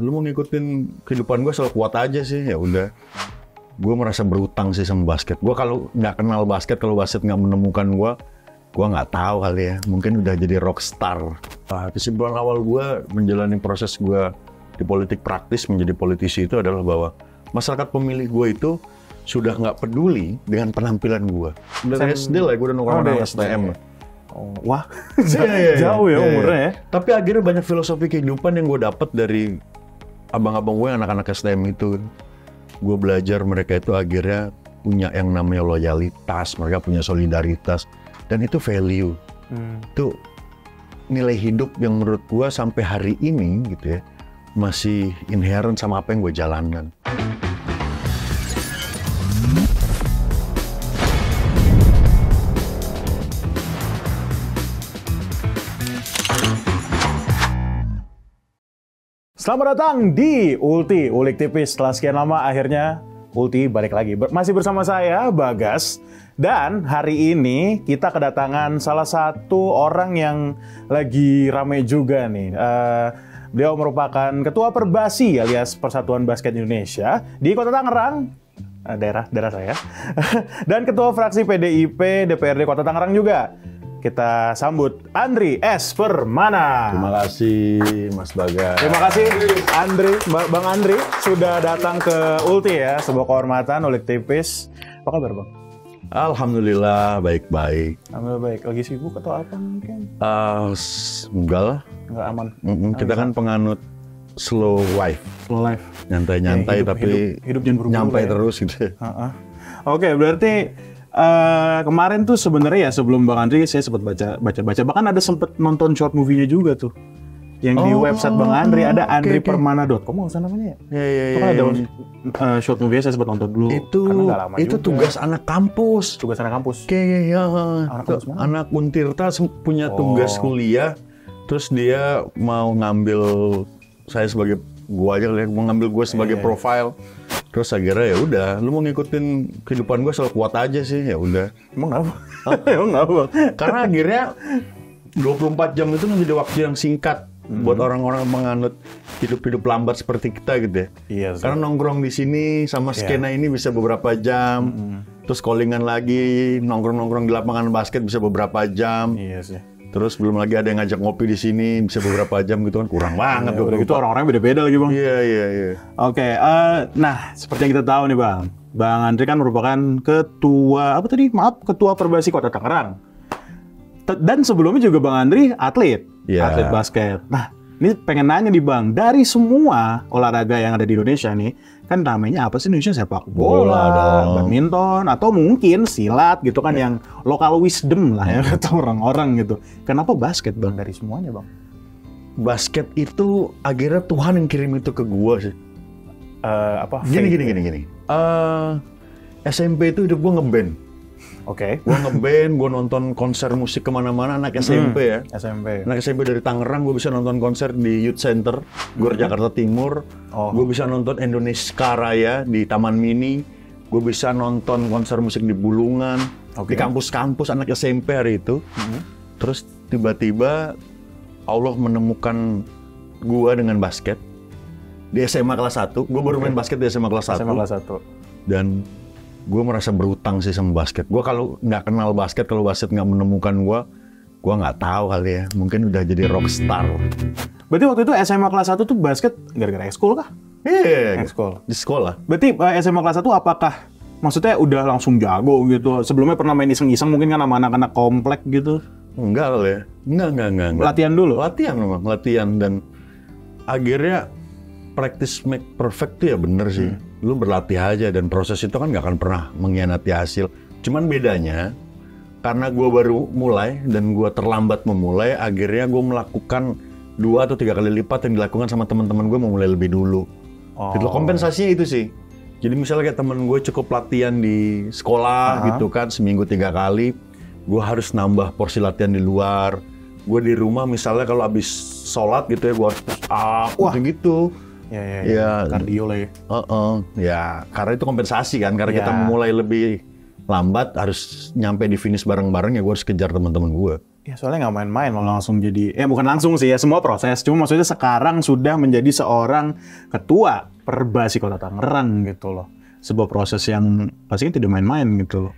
lu mau ngikutin kehidupan gue selalu kuat aja sih ya udah gue merasa berutang sih sama basket gue kalau nggak kenal basket kalau basket nggak menemukan gue gue nggak tahu kali ya mungkin udah jadi rockstar nah, kesimpulan awal gue menjalani proses gue di politik praktis menjadi politisi itu adalah bahwa masyarakat pemilih gue itu sudah nggak peduli dengan penampilan gue dari SD lah gue udah nongkrong Oh. STM Oh, wah, Iya, iya, iya. jauh ya Iya, iya. umurnya ya. Tapi akhirnya banyak filosofi kehidupan yang gue dapat dari abang-abang gue yang anak-anak STM itu. Gue belajar mereka itu akhirnya punya yang namanya loyalitas, mereka punya solidaritas, dan itu value. Hmm. Itu nilai hidup yang menurut gue sampai hari ini gitu ya masih inherent sama apa yang gue jalankan. Selamat datang di Ulti, Ulik Tipis. Setelah sekian lama akhirnya Ulti balik lagi. Ber- masih bersama saya, Bagas. Dan hari ini kita kedatangan salah satu orang yang lagi rame juga nih. Eh, beliau merupakan Ketua Perbasi alias Persatuan Basket Indonesia di Kota Tangerang. eh, daerah daerah saya. Dan Ketua Fraksi PDIP DPRD Kota Tangerang juga. Kita sambut Andri S. Permana. Terima kasih Mas Bagas. Terima kasih Andri, Ba- Bang Andri sudah datang ke Ulti ya, sebuah kehormatan oleh tipis. Apa kabar Bang? Alhamdulillah baik-baik. Alhamdulillah baik. Lagi sibuk atau apa mungkin? Eh, s- enggak lah, Nggak aman. Mm-mm, kita kan penganut slow life. Slow life. nyantai-nyantai Ya, hidup- tapi hidup- hidup jangan nyampai ya. terus gitu. Heeh. Oke, berarti eh, kemarin tuh sebenarnya ya sebelum Bang Andri saya sempat baca baca baca bahkan ada sempat nonton short movie-nya juga tuh. Yang di Oh, website Bang Andri ada oke, andripermana.com nggak usah namanya ya? Ya, ya, Itu kan ada eh, short movie saya sempat nonton dulu. itu lama itu juga. tugas anak kampus. tugas anak kampus. Kayak ya, Anak tuh, kampus mana? anak Untirta punya tugas Oh. kuliah, terus dia mau ngambil saya sebagai gua aja lihat mau ngambil gue sebagai Iya. profile. Terus akhirnya ya udah, lu mau ngikutin kehidupan gue selalu kuat aja sih, ya udah. Emang kenapa? Emang bang? Karena akhirnya 24 jam itu menjadi waktu yang singkat buat orang-orang menganut hidup-hidup lambat seperti kita gitu ya. Iya sih. Karena nongkrong di sini sama Iya. skena ini bisa beberapa jam. Terus callingan lagi, nongkrong-nongkrong di lapangan basket bisa beberapa jam. Iya sih. Terus belum lagi ada yang ngajak ngopi di sini bisa beberapa jam gitu kan kurang banget. Ya, udah gitu orang-orang beda-beda lagi bang. Iya, iya, iya. Oke, eh, nah seperti yang kita tahu nih bang, Bang Andri kan merupakan ketua apa tadi? Maaf, ketua Perbasi Kota Tangerang. Dan sebelumnya juga Bang Andri atlet, Iya. atlet basket. Nah, ini pengen nanya nih bang, dari semua olahraga yang ada di Indonesia nih, kan namanya apa sih Indonesia sepak bola, Bola dong. badminton, atau mungkin silat gitu kan yang lokal wisdom lah ya kata orang-orang gitu. Kenapa basket bang dari semuanya bang? Basket itu akhirnya Tuhan yang kirim itu ke gua sih. Eh, apa? Gini, faith gini, ya? gini, gini. Eh, SMP itu hidup gua ngeband. Oke. Gue ngeband, gue nonton konser musik ke mana-mana anak SMP ya. SMP. Anak SMP dari Tangerang, gue bisa nonton konser di Youth Center, Gor Jakarta Timur. Oh. Gue bisa nonton Indonesia Raya di Taman Mini. Gue bisa nonton konser musik di Bulungan, Oke. di kampus-kampus anak SMP hari itu. Terus tiba-tiba Allah menemukan gue dengan basket di SMA kelas 1. Gue baru main basket di SMA kelas 1 SMA kelas 1. dan gue merasa berutang sih sama basket. Gue kalau nggak kenal basket, kalau basket nggak menemukan gue, gue nggak tahu kali ya. Mungkin udah jadi rockstar. Berarti waktu itu SMA kelas 1 tuh basket gara-gara ekskul kah? Iya, Ekskul. di sekolah. Berarti eh, SMA kelas 1 apakah maksudnya udah langsung jago gitu? Sebelumnya pernah main iseng-iseng mungkin kan sama anak-anak komplek gitu. Enggak kali ya. Enggak, enggak, enggak. enggak. Latihan dulu. Latihan memang, latihan dan akhirnya practice make perfect tuh ya bener sih. Lu berlatih aja dan proses itu kan nggak akan pernah mengkhianati hasil. Cuman bedanya karena gue baru mulai dan gue terlambat memulai, akhirnya gue melakukan dua atau tiga kali lipat yang dilakukan sama teman-teman gue memulai lebih dulu. Oh. Gitu loh, kompensasinya itu sih. Jadi misalnya kayak temen gue cukup latihan di sekolah gitu kan seminggu tiga kali, gue harus nambah porsi latihan di luar. Gue di rumah misalnya kalau habis sholat gitu ya gue harus push up Wah. gitu gitu. Ya, ya, ya. Iya. Kardio lah ya. Heeh. ya karena itu kompensasi kan karena kita Ya. memulai lebih lambat harus nyampe di finish bareng-bareng ya gue harus kejar teman-teman gue. Ya soalnya nggak main-main malah langsung jadi, ya bukan langsung sih ya semua proses. Cuma maksudnya sekarang sudah menjadi seorang ketua Perbasi Kota Tangerang gitu loh. Sebuah proses yang pastinya tidak main-main gitu loh.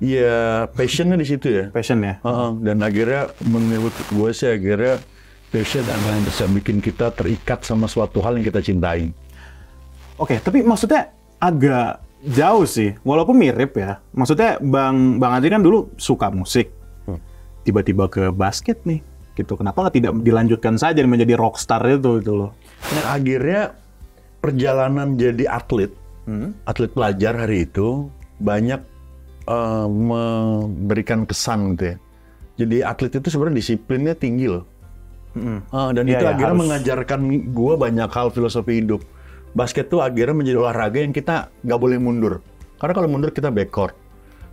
Iya, passionnya di situ ya. Passion ya. Heeh, dan akhirnya menurut gue sih akhirnya passion adalah yang bisa bikin kita terikat sama suatu hal yang kita cintai. Oke, tapi maksudnya agak jauh sih, walaupun mirip ya. Maksudnya Bang Bang Adri kan dulu suka musik, tiba-tiba ke basket nih, gitu. Kenapa nggak tidak dilanjutkan saja menjadi rockstar itu itu loh? Dan akhirnya perjalanan jadi atlet, atlet pelajar hari itu banyak eh, memberikan kesan gitu ya. Jadi atlet itu sebenarnya disiplinnya tinggi loh. Ah, dan Iya, itu iya, akhirnya harus. mengajarkan gue banyak hal filosofi hidup. Basket tuh akhirnya menjadi olahraga yang kita nggak boleh mundur. Karena kalau mundur kita backcourt.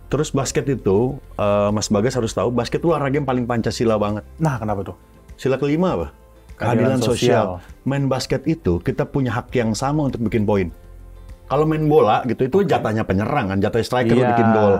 Terus basket itu, eh, Mas Bagas harus tahu, basket itu olahraga yang paling Pancasila banget. Nah, kenapa tuh? Sila kelima apa? Keadilan Keadilan sosial. Main basket itu kita punya hak yang sama untuk bikin poin. Kalau main bola gitu itu jatahnya penyerang kan, jatah striker Iya, bikin gol.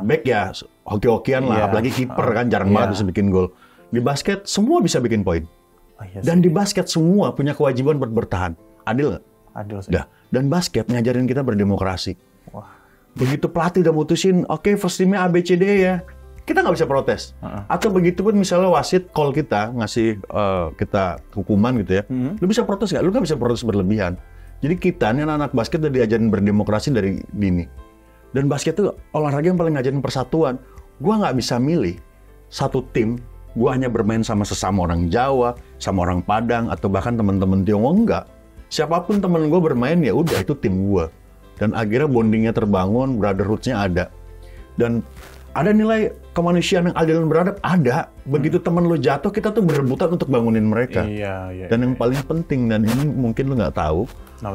Back ya hoki-hokian lah, Iya, apalagi kiper kan jarang Iya. banget bisa bikin gol. Di basket semua bisa bikin poin. Oh, iya sih. Dan di basket semua punya kewajiban buat bertahan. Adil nggak? Adil sih. Dah. Dan basket ngajarin kita berdemokrasi. Wah. Begitu pelatih udah mutusin, oke first teamnya A, B, C, D ya. Kita nggak bisa protes. Atau begitu pun misalnya wasit call kita, ngasih eh, kita hukuman gitu ya. Lu bisa protes nggak? Lu nggak bisa protes berlebihan. Jadi kita nih anak-anak basket udah diajarin berdemokrasi dari dini. Dan basket itu olahraga yang paling ngajarin persatuan. Gua nggak bisa milih satu tim, gua hanya bermain sama sesama orang Jawa, sama orang Padang, atau bahkan teman-teman Tionghoa enggak. Siapa pun teman gue bermain ya udah itu tim gua. Dan akhirnya bondingnya terbangun, brotherhood-nya ada. Dan ada nilai kemanusiaan yang adil dan beradab ada. Begitu teman lo jatuh, kita tuh berebutan untuk bangunin mereka. Iya, iya. Dan yang paling penting dan ini mungkin lo nggak tahu,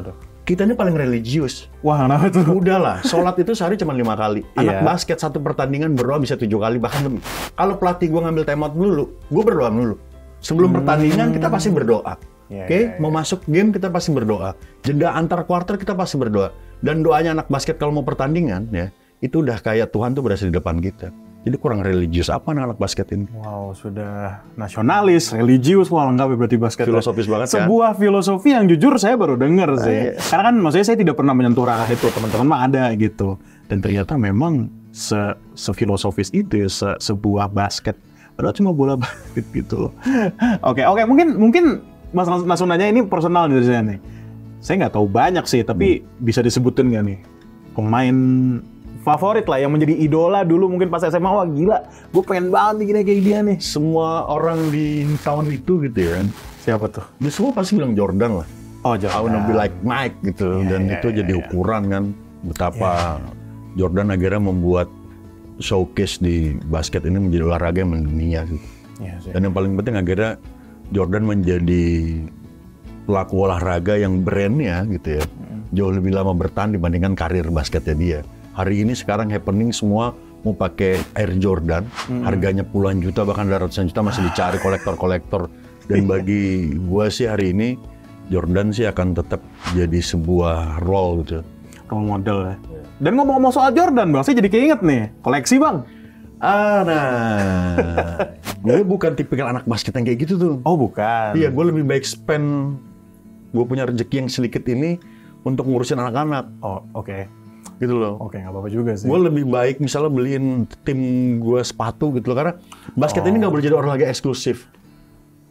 tuh? Kita ini paling religius. Wah, kenapa tuh? Udahlah, sholat itu sehari cuma lima kali. Anak Iya. basket satu pertandingan berdoa bisa tujuh kali bahkan lebih. Kalau pelatih gue ngambil timeout dulu, gue berdoa dulu. Sebelum pertandingan kita pasti berdoa. Hmm. Iya, Oke, iya, mau masuk game kita pasti berdoa. Jeda antar quarter kita pasti berdoa. Dan doanya anak basket kalau mau pertandingan ya, itu udah kayak Tuhan tuh berada di depan kita. Jadi kurang religius apa anak, -anak basket ini? Wow, sudah nasionalis, religius, wah lengkap ya berarti basket. Filosofis banget kan? Sebuah filosofi yang jujur saya baru dengar sih. iya. Karena kan maksudnya saya tidak pernah menyentuh ranah itu, teman-teman mah ada gitu. Dan ternyata memang se sefilosofis itu ya, se sebuah basket. Padahal cuma bola basket gitu loh. Oke, oke, mungkin mungkin Mas langsung, nanya ini personal dari saya nih. Saya nggak tahu banyak sih, tapi bisa disebutin nggak nih pemain favorit lah yang menjadi idola dulu mungkin pas SMA wah gila. Gue pengen banget nih kayak dia nih. Semua orang di tahun itu gitu ya kan, siapa tuh? Dia semua pasti bilang Jordan lah. oh I jangan wanna be like Mike gitu. Iya, dan iya, itu iya, jadi iya. ukuran kan? Betapa Jordan akhirnya membuat showcase di basket ini menjadi olahraga yang mendunia gitu. Iya sih. Dan yang paling penting akhirnya Jordan menjadi pelaku olahraga yang brandnya gitu ya. Jauh lebih lama bertahan dibandingkan karir basketnya dia. Hari ini sekarang happening semua mau pakai Air Jordan, harganya puluhan juta bahkan ratusan juta masih dicari kolektor-kolektor. Dan bagi gua sih hari ini Jordan sih akan tetap jadi sebuah role gitu. role model ya. Dan ngomong-ngomong soal Jordan bang saya jadi keinget nih koleksi bang. Ah, nah, gue bukan tipikal anak basket yang kayak gitu tuh. oh bukan. Iya, gue lebih baik spend gue punya rezeki yang sedikit ini untuk ngurusin anak-anak, oh oke gitu loh. oke nggak apa-apa juga sih Gue lebih baik misalnya beliin tim gue sepatu gitu loh, karena basket ini nggak boleh jadi olahraga eksklusif.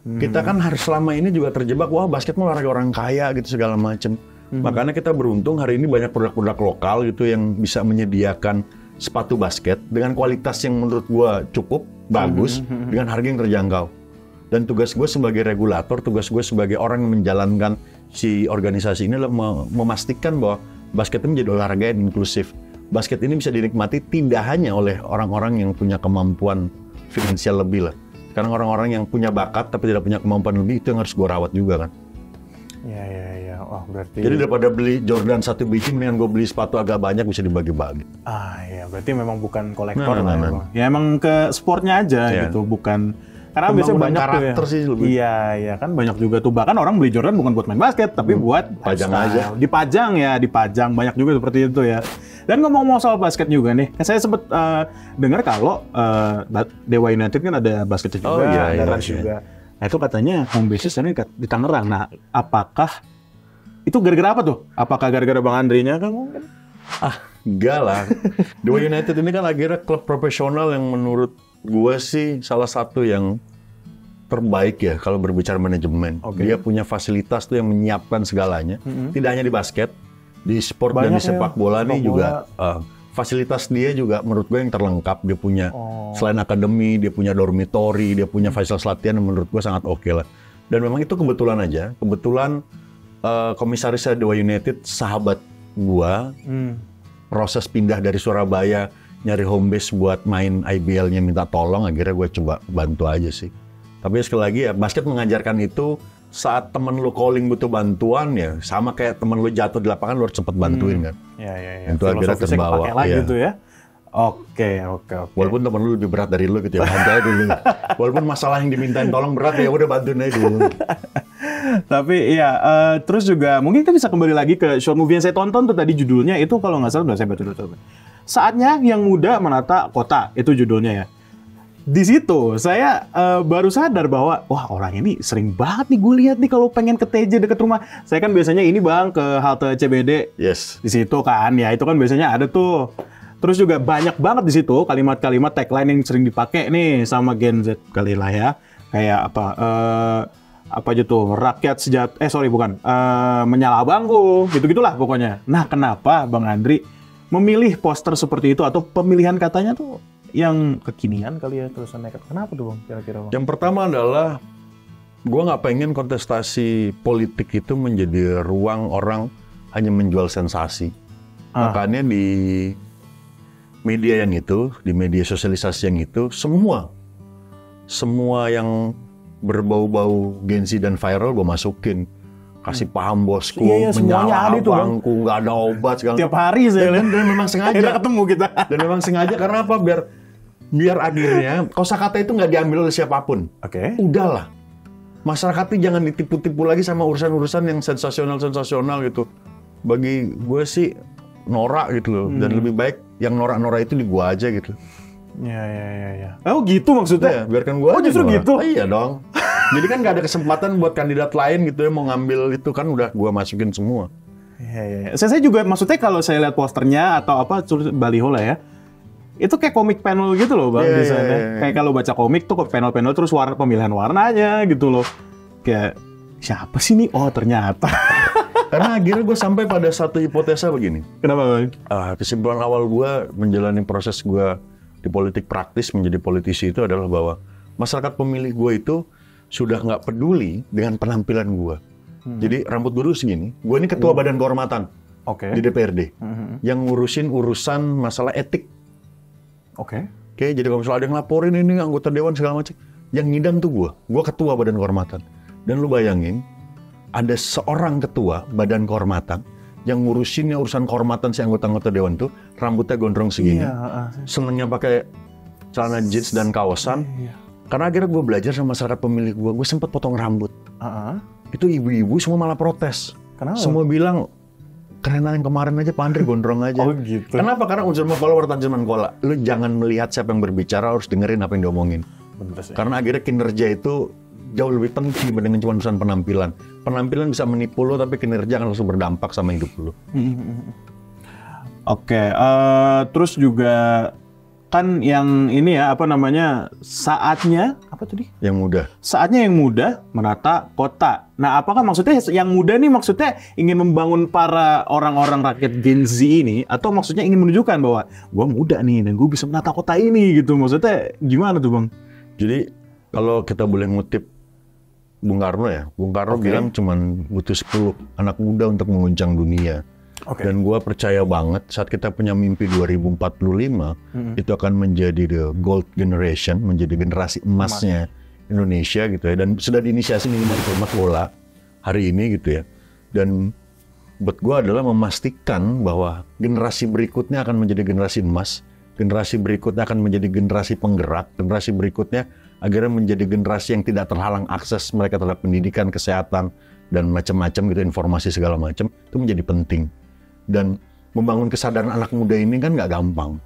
Kita kan harus selama ini juga terjebak, wah basket mah olahraga orang kaya gitu segala macem. Makanya kita beruntung hari ini banyak produk-produk lokal gitu yang bisa menyediakan sepatu basket dengan kualitas yang menurut gue cukup, bagus, dengan harga yang terjangkau. Dan tugas gue sebagai regulator, tugas gue sebagai orang yang menjalankan si organisasi ini adalah me- memastikan bahwa basket ini menjadi olahraga yang inklusif. Basket ini bisa dinikmati tidak hanya oleh orang-orang yang punya kemampuan finansial lebih lah. Sekarang orang-orang yang punya bakat tapi tidak punya kemampuan lebih itu yang harus gue rawat juga kan. Iya iya iya. Wah berarti. Jadi daripada beli Jordan satu biji, mendingan gue beli sepatu agak banyak bisa dibagi-bagi. ah iya berarti memang bukan kolektor Nah, lah nah, ya, nah. Ya emang ke sportnya aja Iya. gitu, bukan. Karena biasanya banyak tuh ya. karakter sih lebih. Iya iya kan banyak juga tuh bahkan orang beli Jordan bukan buat main basket tapi buat Hmm. Pajang lifestyle. aja. Dipajang ya, dipajang banyak juga seperti itu ya. Dan ngomong-ngomong soal basket juga nih, saya sempat uh, dengar kalau uh, Dewa United kan ada basket juga, Oh, iya, ada iya, iya. juga. Nah itu katanya home base di- di Tangerang. Nah apakah itu gara-gara apa tuh? Apakah gara-gara Bang Andrinya kan mungkin? Ah, enggak lah. Dewa United ini kan akhirnya klub profesional yang menurut gue sih salah satu yang terbaik ya kalau berbicara manajemen. Oke. Dia punya fasilitas tuh yang menyiapkan segalanya. Tidak hanya di basket, di sport Banyak dan di ya, sepak bola nih sepak juga. eh, fasilitas dia juga menurut gue yang terlengkap. Dia punya Oh. selain akademi, dia punya dormitory, dia punya fasilitas latihan yang menurut gue sangat oke lah. Dan memang itu kebetulan aja. Kebetulan eh, komisarisnya Dewa United sahabat gua Hmm. proses pindah dari Surabaya nyari home base buat main IBL-nya minta tolong akhirnya gue coba bantu aja sih tapi sekali lagi ya basket mengajarkan itu saat temen lu calling butuh bantuan ya sama kayak temen lu jatuh di lapangan lu harus cepet bantuin kan Ya, ya, ya. Itu akhirnya terbawa, lagi iya. gitu ya. Oke, oke, oke. walaupun temen lu lebih berat dari lu gitu ya bantu aja dulu walaupun masalah yang dimintain tolong berat ya udah bantuin aja dulu Tapi iya, eh, terus juga mungkin kita bisa kembali lagi ke short movie yang saya tonton tuh tadi judulnya itu kalau nggak salah udah saya baca dulu. Saatnya yang muda menata kota itu judulnya ya. Di situ saya eh, baru sadar bahwa wah orang ini sering banget nih gue lihat nih kalau pengen ke TJ deket rumah. Saya kan biasanya ini bang ke halte CBD yes di situ kan ya itu kan biasanya ada tuh. Terus juga banyak banget di situ kalimat-kalimat tagline yang sering dipakai nih sama Gen Z kali lah ya. Kayak apa eh apa aja tuh rakyat sejat eh sorry bukan eh menyala bangku gitu-gitulah pokoknya. Nah, kenapa Bang Andri memilih poster seperti itu atau pemilihan katanya tuh yang kekinian kali ya tulisan nekat. Kenapa tuh Bang kira-kira Bang? Yang pertama adalah gue nggak pengen kontestasi politik itu menjadi ruang orang hanya menjual sensasi. Ah. Makanya di media yang itu, di media sosialisasi yang itu, semua semua yang berbau-bau gengsi dan viral gue masukin. Kasih paham bosku, Iya, iya, semuanya menyala ada itu, nggak ada obat segala Tiap hari saya dan, dan memang sengaja. akhirnya ketemu kita. dan memang sengaja karena apa? Biar biar akhirnya kosakata itu nggak diambil oleh siapa pun. Oke. udahlah. Masyarakat ini jangan ditipu-tipu lagi sama urusan-urusan yang sensasional-sensasional gitu. Bagi gue sih norak gitu loh. Dan lebih baik yang norak-norak itu di gua aja gitu. Ya ya ya ya. Oh gitu maksudnya? ya biarkan gua Oh, justru norak. gitu? Iya dong jadi kan nggak ada kesempatan buat kandidat lain gitu ya mau ngambil itu kan udah gua masukin semua Iya, iya. iya. Saya, saya juga maksudnya kalau saya lihat posternya atau apa tulis baliho lah ya. Itu kayak komik panel gitu loh bang desainnya. iya, iya. Kayak kalau baca komik tuh panel-panel terus warna pemilihan warnanya gitu loh. Kayak siapa sih nih? Oh ternyata. karena akhirnya gue sampai pada satu hipotesa begini Kenapa bang? Ah, kesimpulan awal gue menjalani proses gue di politik praktis menjadi politisi itu adalah bahwa masyarakat pemilih gue itu sudah nggak peduli dengan penampilan gue. Jadi rambut gue dulu segini. Gue ini ketua badan kehormatan Oke. di DPRD Mhm. yang ngurusin urusan masalah etik. Oke. Oke, jadi kalau misalnya ada yang laporin ini anggota dewan segala macam, yang ngidam tuh gue. Gue ketua badan kehormatan. Dan lu bayangin, ada seorang ketua badan kehormatan yang ngurusinnya urusan kehormatan si anggota-anggota dewan tuh rambutnya gondrong segini. Iya. senengnya pakai celana jeans dan kaosan. Iya. Karena akhirnya gue belajar sama masyarakat pemilih gue, gue sempat potong rambut. ah, ah. Itu ibu-ibu semua malah protes. Kenapa? Semua bilang, keren yang kemarin aja Pak Andre gondrong aja. Oh gitu. Kenapa? Karena unsur follower tanjaman kola. Lu jangan melihat siapa yang berbicara, harus dengerin apa yang diomongin. Bener sih. Karena akhirnya kinerja itu jauh lebih penting dibandingin cuma urusan penampilan. Penampilan bisa menipu lo, tapi kinerja akan langsung berdampak sama hidup lo. Oke, eh, terus juga kan yang ini ya apa namanya saatnya apa tadi? Yang mudah. Saatnya yang muda menata kota. Nah, apakah maksudnya yang muda nih maksudnya ingin membangun para orang-orang rakyat Gen Z ini atau maksudnya ingin menunjukkan bahwa gua muda nih dan gue bisa menata kota ini gitu. Maksudnya gimana tuh, Bang? Jadi kalau kita boleh ngutip Bung Karno ya, Bung Karno Oke. bilang cuman butuh 10 anak muda untuk menguncang dunia. Oke. Dan gua percaya banget saat kita punya mimpi 2045, itu akan menjadi the gold generation, menjadi generasi emasnya Indonesia gitu ya. Dan sudah diinisiasi minimal sepak bola hari ini gitu ya. Dan buat gua adalah memastikan bahwa generasi berikutnya akan menjadi generasi emas, generasi berikutnya akan menjadi generasi penggerak, generasi berikutnya akhirnya menjadi generasi yang tidak terhalang akses mereka terhadap pendidikan, kesehatan, dan macam-macam gitu, informasi segala macam, itu menjadi penting. Dan membangun kesadaran anak muda ini kan nggak gampang.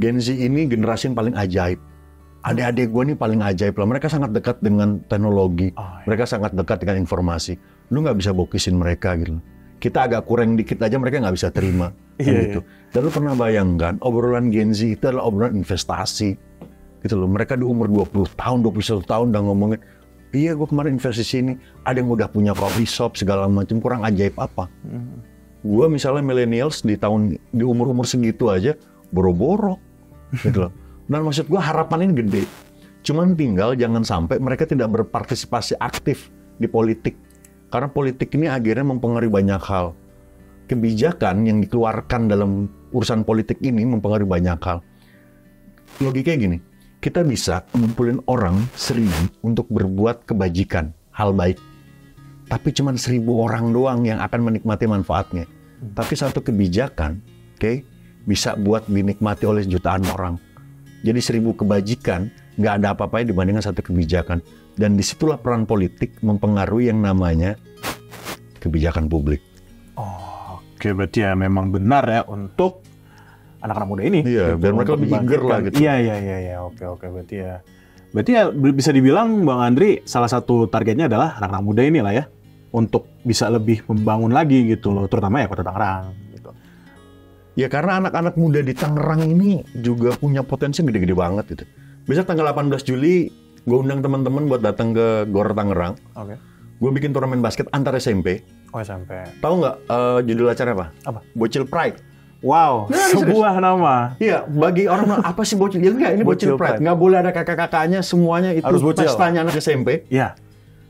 Gen Z ini generasi yang paling ajaib. Adik-adik gue ini paling ajaib lah. Mereka sangat dekat dengan teknologi. Oh, iya. Mereka sangat dekat dengan informasi. Lu nggak bisa bokisin mereka gitu. Kita agak kurang dikit aja mereka nggak bisa terima. Kan Iya, gitu. Dan lu pernah bayangkan obrolan Gen Z itu adalah obrolan investasi. Gitu loh. Mereka di umur 20 tahun, 21 tahun udah ngomongin, iya gue kemarin investasi sini. Ada yang udah punya coffee shop segala macam. Kurang ajaib apa? Gue misalnya millennials di tahun di umur-umur segitu aja boro-boro gitu loh. Dan maksud gue harapan ini gede. Cuman tinggal jangan sampai mereka tidak berpartisipasi aktif di politik. Karena politik ini akhirnya mempengaruhi banyak hal. Kebijakan yang dikeluarkan dalam urusan politik ini mempengaruhi banyak hal. Logikanya gini, kita bisa ngumpulin orang seribu untuk berbuat kebajikan, hal baik. Tapi cuma seribu orang doang yang akan menikmati manfaatnya. Tapi satu kebijakan, oke, bisa buat dinikmati oleh jutaan orang. Jadi seribu kebajikan nggak ada apa-apanya dibandingkan satu kebijakan. Dan di situlah peran politik mempengaruhi yang namanya kebijakan publik. Oke, berarti ya memang benar ya untuk anak-anak muda ini. Iya, biar mereka lebih eager lah gitu. Iya, iya, iya, iya. Oke, oke, berarti ya. Berarti ya bi- bisa dibilang Bang Andri salah satu targetnya adalah anak-anak muda ini lah ya untuk bisa lebih membangun lagi gitu loh, terutama ya Kota Tangerang gitu. Ya karena anak-anak muda di Tangerang ini juga punya potensi gede-gede banget gitu. Besok tanggal 18 Juli, gue undang teman-teman buat datang ke Gor Tangerang. Oke. Gue bikin turnamen basket antar SMP. Oh, SMP. Tahu nggak eh, judul acara apa? Apa? Bocil Pride. Wow, Nah, serius. sebuah nama. Iya, bagi orang apa sih bocil? Ya enggak, ini Bocil bocil, pride. Pride. Nggak boleh ada kakak-kakaknya, semuanya itu Harus bocil. pestanya anak SMP. Iya.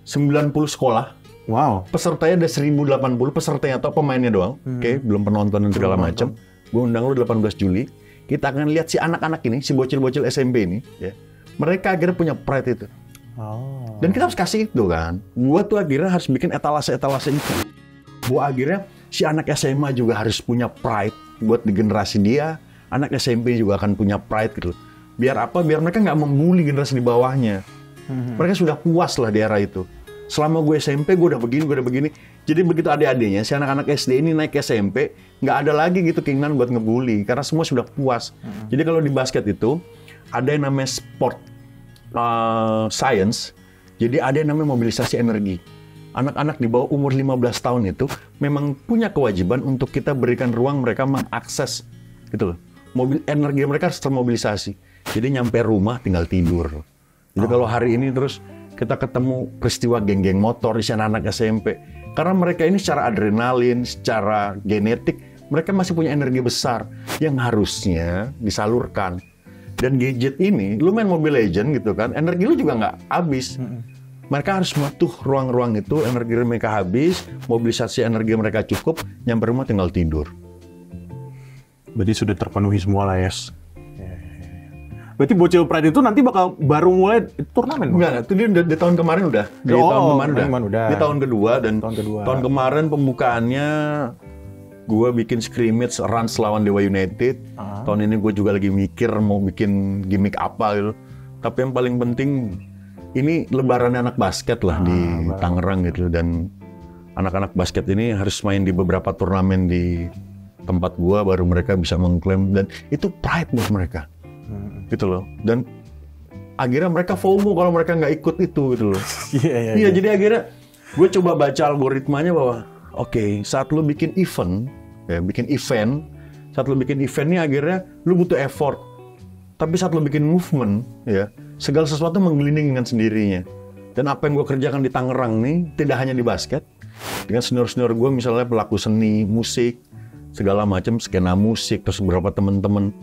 90 sekolah, Wow. pesertanya ada 1080 pesertanya atau pemainnya doang. Oke, belum penonton dan segala Hmm. Macam. Gue undang lu 18 Juli. Kita akan lihat si anak-anak ini, si bocil-bocil SMP ini, ya. Mereka akhirnya punya pride itu. Oh. Dan kita harus kasih itu kan. Gua tuh akhirnya harus bikin etalase-etalase itu. Gua akhirnya si anak SMA juga harus punya pride buat di generasi dia. Anak SMP juga akan punya pride gitu. Biar apa? Biar mereka nggak membuli generasi di bawahnya. Mereka sudah puas lah di era itu. Selama gue SMP, gue udah begini, gue udah begini. Jadi begitu adik-adiknya, si anak-anak SD ini naik ke SMP, nggak ada lagi gitu keinginan buat ngebully. Karena semua sudah puas. Jadi kalau di basket itu, ada yang namanya sport uh, science. Jadi ada yang namanya mobilisasi energi. Anak-anak di bawah umur 15 tahun itu memang punya kewajiban untuk kita berikan ruang mereka mengakses gitu loh. Mobil energi mereka harus termobilisasi. Jadi nyampe rumah tinggal tidur. Jadi kalau hari ini terus kita ketemu peristiwa geng-geng motor di sana anak SMP. Karena mereka ini secara adrenalin, secara genetik, mereka masih punya energi besar yang harusnya disalurkan. Dan gadget ini, lu main Mobile Legend gitu kan, energi lu juga nggak habis. Mereka harus butuh ruang-ruang itu, energi mereka habis, mobilisasi energi mereka cukup, nyampe rumah tinggal tidur. Berarti sudah terpenuhi semua lah, Yes. Berarti Bocil Pride itu nanti bakal baru mulai turnamen? Enggak. Itu dia udah- di tahun kemarin udah. Di Oh, tahun kemarin udah. kemarin udah. Di tahun kedua dan Tahun kedua. tahun kemarin pembukaannya gue bikin scrimmage Rans lawan Dewa United. Ah. Tahun ini gue juga lagi mikir mau bikin gimmick apa gitu. Tapi yang paling penting ini lebarannya anak basket lah di lebaran. Tangerang gitu dan anak-anak basket ini harus main di beberapa turnamen di tempat gua baru mereka bisa mengklaim dan itu pride buat mereka Hmm. gitu loh. Dan akhirnya mereka FOMO kalau mereka nggak ikut itu gitu loh. Iya, iya, iya jadi akhirnya gue coba baca algoritmanya bahwa oke saat lu bikin event ya bikin event saat lu bikin event ini akhirnya lu butuh effort. Tapi saat lu bikin movement ya segala sesuatu menggelinding dengan sendirinya. Dan apa yang gue kerjakan di Tangerang nih tidak hanya di basket dengan senior-senior gue misalnya pelaku seni musik segala macam skena musik terus beberapa teman-teman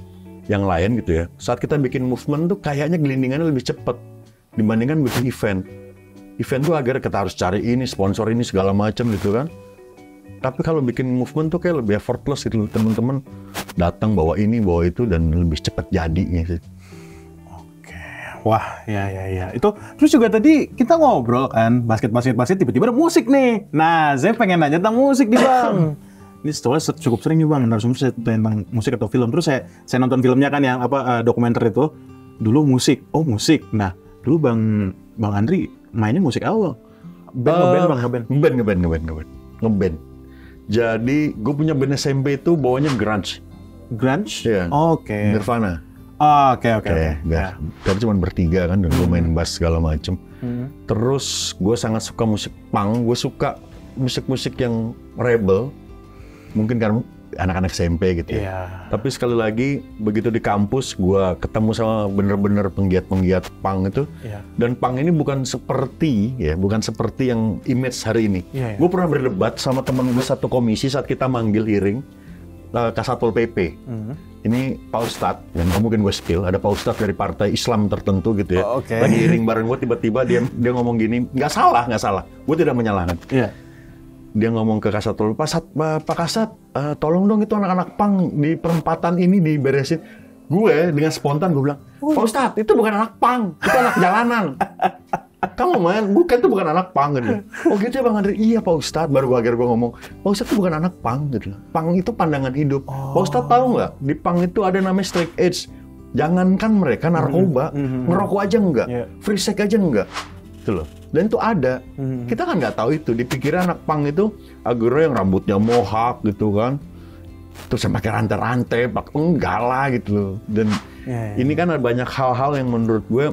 yang lain gitu ya saat kita bikin movement tuh kayaknya gelindingannya lebih cepat dibandingkan bikin event event tuh agar kita harus cari ini sponsor ini segala macam gitu kan tapi kalau bikin movement tuh kayak lebih effortless gitu teman-teman datang bawa ini bawa itu dan lebih cepat jadinya sih Oke. Wah, ya ya ya. Itu terus juga tadi kita ngobrol kan basket basket basket tiba-tiba ada musik nih. Nah, saya pengen nanya tentang musik nih bang. Ini soalnya se- cukup sering nih bang narasumber saya tentang musik atau film. Terus saya saya nonton filmnya kan yang apa eh, dokumenter itu. Dulu musik. Oh musik. Nah, dulu bang bang Andri mainnya musik apa? Band Eh, ngeband bang ngeband. ngeband ngeband ngeband ngeband ngeband Jadi gue punya band SMP itu bawanya grunge. Grunge? Iya. Oke. Nirvana. Oh, Oke, oke. Oke. nggak- Tadi cuma bertiga kan, dan gue main bass segala macem. Hmm. Terus gue sangat suka musik punk. Gue suka musik-musik yang rebel. Mungkin karena anak-anak SMP gitu ya. Iya. Tapi sekali lagi begitu di kampus gue ketemu sama bener-bener penggiat-penggiat punk itu. Iya. Dan punk ini bukan seperti ya, bukan seperti yang image hari ini. Iya, iya. Gue pernah berdebat sama teman gue satu komisi saat kita manggil hearing uh, Kasatpol PP. Hmm. Ini Pak Ustadz, yang mungkin gue spill, ada Pak Ustadz dari partai Islam tertentu gitu ya. Oh, oke. Lagi hearing bareng gue, tiba-tiba dia dia ngomong gini, nggak salah, nggak salah. Gue tidak menyalahkan. Iya. Dia ngomong ke Kasatpol, Pak, Sat, Pak Kasat, eh, tolong dong itu anak-anak pang di perempatan ini diberesin. Gue dengan spontan gue bilang, Pak Ustadz, itu bukan anak pang, itu anak jalanan. Kamu main, bukan itu bukan anak pang gitu. Oh gitu ya Bang Andri, iya Pak Ustadz. Baru gue akhirnya gue ngomong, Pak Ustadz itu bukan anak pang gitu. Pang itu pandangan hidup. Pak Ustadz tahu nggak, di pang itu ada namanya straight edge. Jangankan mereka narkoba, ngerokok aja enggak, Iya. free sex aja enggak. Gitu loh. Dan itu ada. Hmm. Kita kan nggak tahu itu. Dipikir anak pang itu akhirnya yang rambutnya mohak gitu kan. Terus yang pakai rantai-rantai, pakai enggak lah gitu loh. Dan Iya, iya. ini kan ada banyak hal-hal yang menurut gue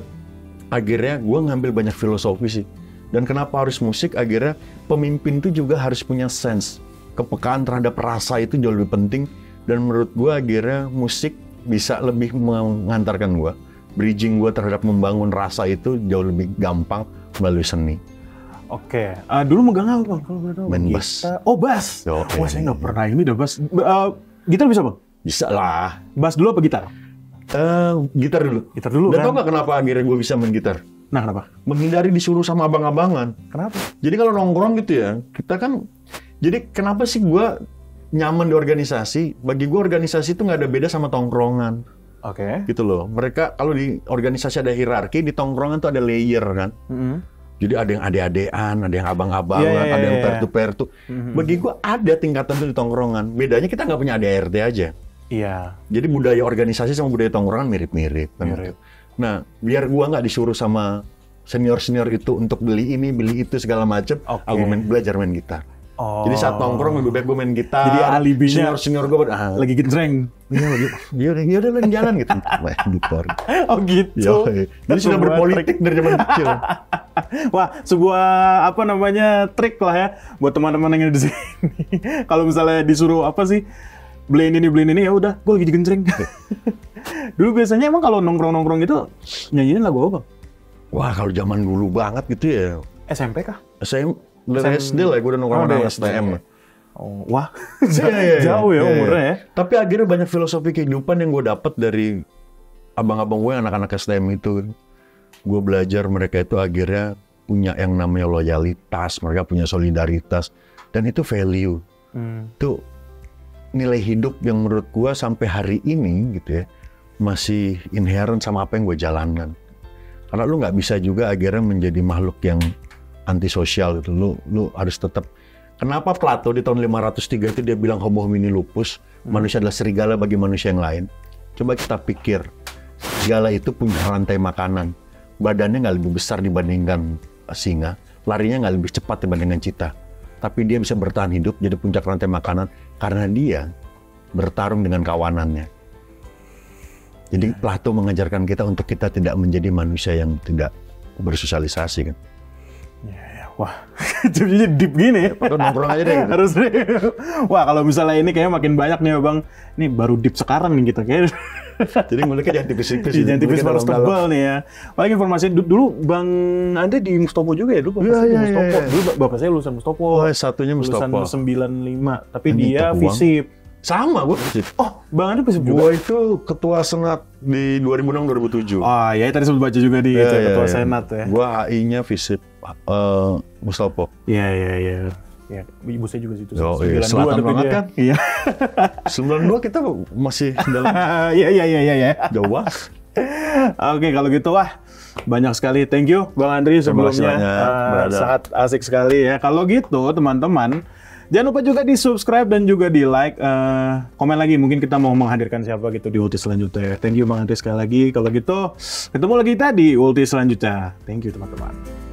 akhirnya gue ngambil banyak filosofi sih. Dan kenapa harus musik? Akhirnya pemimpin itu juga harus punya sense. Kepekaan terhadap rasa itu jauh lebih penting. Dan menurut gue akhirnya musik bisa lebih mengantarkan gue. Bridging gue terhadap membangun rasa itu jauh lebih gampang melalui seni. Oke. Eh, dulu megang apa bang? Kalau boleh tahu. Main bass. Oh bass. Yo, Wah saya nggak pernah ini dah bass. Eh, gitar bisa bang? Bisa lah. Bass dulu apa gitar? Eh, gitar dulu. Gitar dulu Dan kan? tau gak kenapa akhirnya gue bisa main gitar? Nah kenapa? Menghindari disuruh sama abang-abangan. Kenapa? Jadi kalau nongkrong gitu ya, kita kan, jadi kenapa sih gue nyaman di organisasi? Bagi gue organisasi itu nggak ada beda sama tongkrongan, Oke. gitu loh. Mereka kalau di organisasi ada hierarki, di tongkrongan tuh ada layer kan. Mm-hmm. Jadi ada yang ade-adean, ada yang abang-abangan, Iya, iya, ada yang iya. pair to pair tuh. Mhm. Bagi gue ada tingkatan tuh di tongkrongan. Bedanya kita nggak punya ADRT aja. Iya. Jadi budaya organisasi sama budaya tongkrongan mirip-mirip. kan Mirip. Nah, biar gua nggak disuruh sama senior-senior itu untuk beli ini, beli itu segala macem, Oke. aku main belajar main gitar. Oh. Jadi saat nongkrong lebih baik gue main gitar. Jadi alibinya- senior-senior gue ah, lagi genjreng. iya lagi, iya udah, iya udah lu jalan gitu, main gitar. Oh gitu. Yo, jadi sudah berpolitik dari zaman kecil. Wah, sebuah apa namanya trik lah ya buat teman-teman yang ada di sini. Kalau misalnya disuruh apa sih beliin ini beliin ini ya udah, gue lagi digenceng. Dulu biasanya emang kalau nongkrong-nongkrong gitu nyanyiin lagu apa? Wah kalau zaman dulu banget gitu ya, SMP kah? saya dari SD lah, gue udah nongkrong Oh, SD. STM. Oh, wah, Iya, iya, iya. jauh ya umurnya ya. Tapi akhirnya banyak filosofi kehidupan yang gue dapat dari abang-abang gue yang anak-anak STM itu. Gue belajar mereka itu akhirnya punya yang namanya loyalitas, mereka punya solidaritas, dan itu value. Hmm. Itu nilai hidup yang menurut gue sampai hari ini gitu ya masih inherent sama apa yang gue jalankan. Karena lu nggak bisa juga akhirnya menjadi makhluk yang antisosial gitu. Lu lu harus tetap Kenapa Plato di tahun 503 itu dia bilang homo homini lupus, manusia adalah serigala bagi manusia yang lain. Coba kita pikir, serigala itu punya rantai makanan. Badannya nggak lebih besar dibandingkan singa, larinya nggak lebih cepat dibandingkan cita. Tapi dia bisa bertahan hidup jadi puncak rantai makanan karena dia bertarung dengan kawanannya. Jadi Plato mengajarkan kita untuk kita tidak menjadi manusia yang tidak bersosialisasi kan. Ya, ya. Wah, jadi deep gini ya. Nongkrong aja deh gitu. Harus Wah, kalau misalnya ini kayaknya makin banyak nih, Bang. Ini baru deep sekarang nih kita kayak. Jadi nguliknya jangan tipis-tipis. Iya, jangan tipis harus tebal nih ya. Paling informasi du- dulu Bang Anda di Mustopo juga ya dulu bapak Iya, saya di iya, Mustopo. iya. Dulu ba- bapak saya lulusan Mustopo. Oh, satunya lulusan Mustopo. 95, tapi Ini dia visip. Sama gue. Oh, Bang visip juga. Gue itu ketua senat di 2006-2007. Oh, ya tadi sempat baca juga di Iya, itu, iya, ketua iya. senat ya. Gue HI-nya visip eh, Mustopo. Iya, iya, iya. Ya, ibu saya juga situ. 92 iya, selatan tapi banget kan? Iya. 92 kita masih dalam Iya, iya, iya, iya, iya. jauh banget. Oke, kalau gitu wah banyak sekali. Thank you Bang Andri Terima kasih sebelumnya. banyak, brother. sangat asik sekali ya. Kalau gitu teman-teman, jangan lupa juga di subscribe dan juga di like. Eh, komen lagi mungkin kita mau menghadirkan siapa gitu di ulti selanjutnya. Thank you Bang Andri sekali lagi. Kalau gitu ketemu lagi kita di ulti selanjutnya. Thank you teman-teman.